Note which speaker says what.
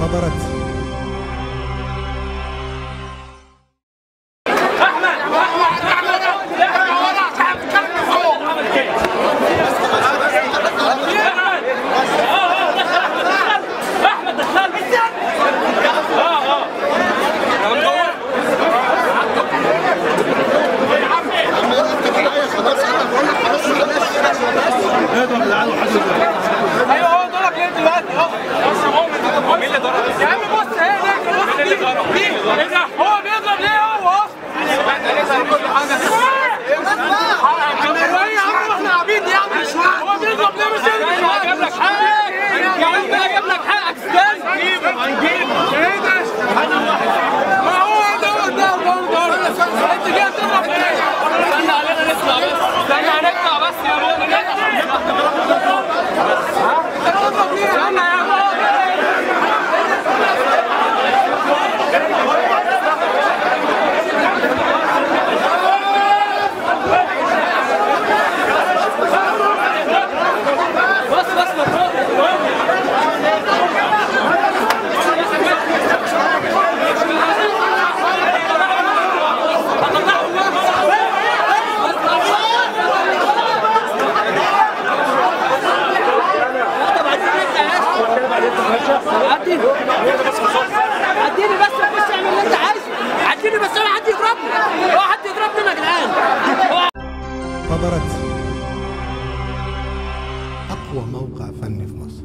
Speaker 1: خبرت أيوه هو ضرب ليه دلوقتي اهو 等一下，好，别走，别咬我。يضربنا هو حد يضربنا يا جدعان فبرت أقوى موقع فني في مصر.